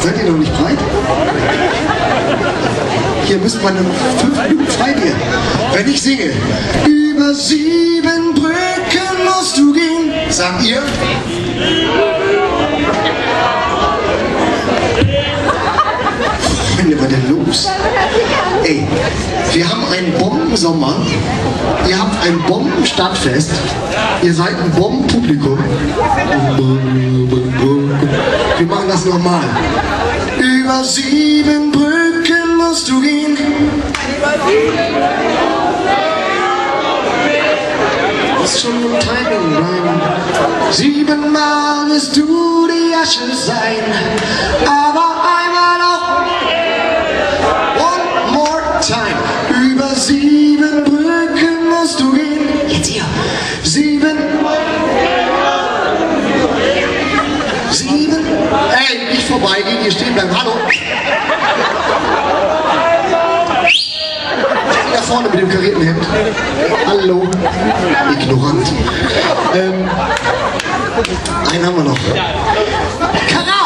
Seid ihr noch nicht breit? Hier müssen wir eine fünf Minuten frei gehen. Wenn ich singe, über sieben Brücken musst du gehen, sagt ihr? Was ist denn los? Ey, wir haben einen Bombensommer, ihr habt ein Bombenstadtfest, ihr seid ein Bombenpublikum. Machen das nochmal. Über sieben Brücken musst du gehen. Ist schon im Timing rein. Siebenmal wirst du die Asche sein, vorbeigehen, hier stehen bleiben. Hallo. Da vorne mit dem karierten Hemd. Hallo. Ignorant. Ähm, einen haben wir noch. Karat!